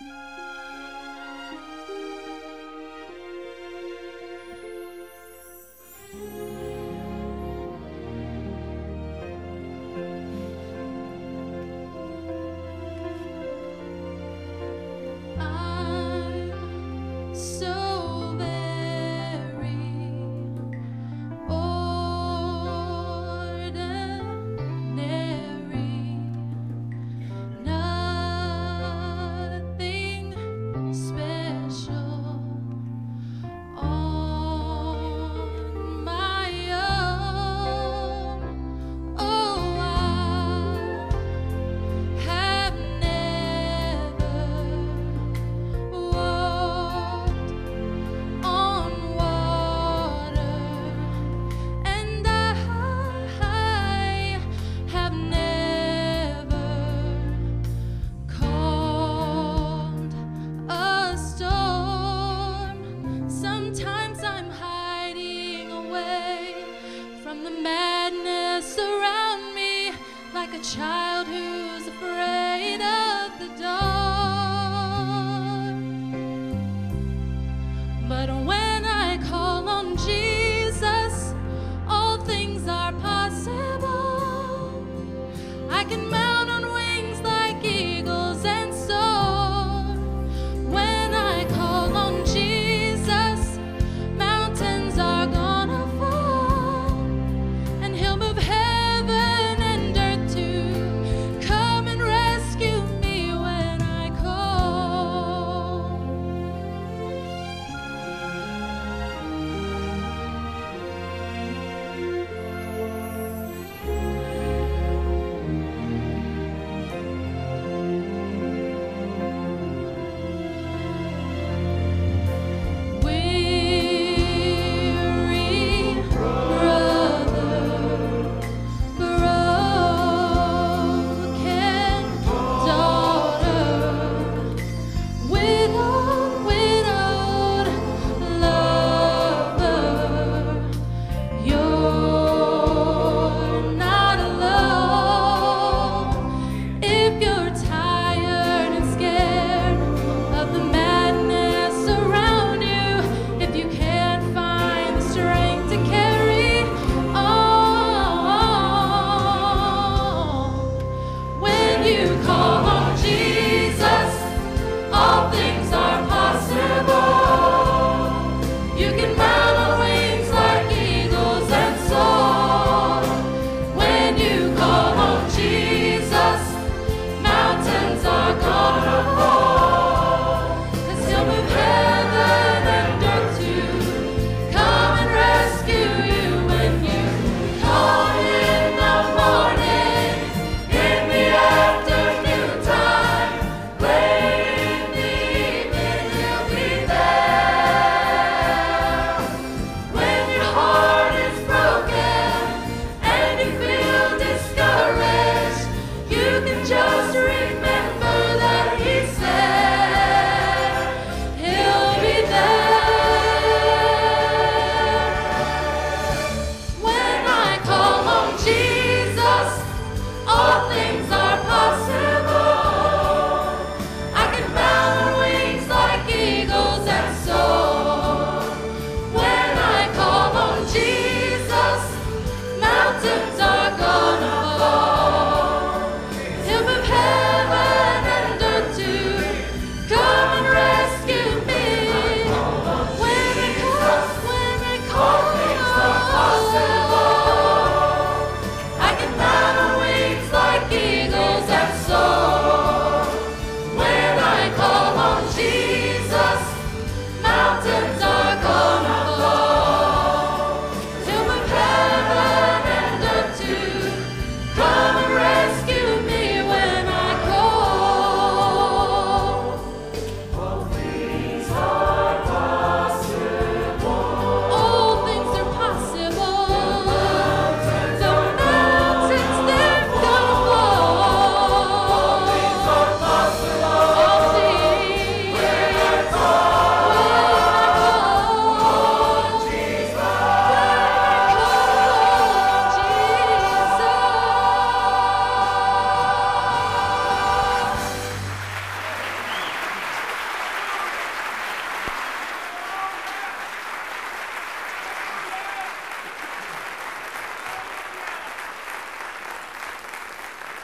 Música sadness around me like a child who's afraid of the dark. But when I call on Jesus,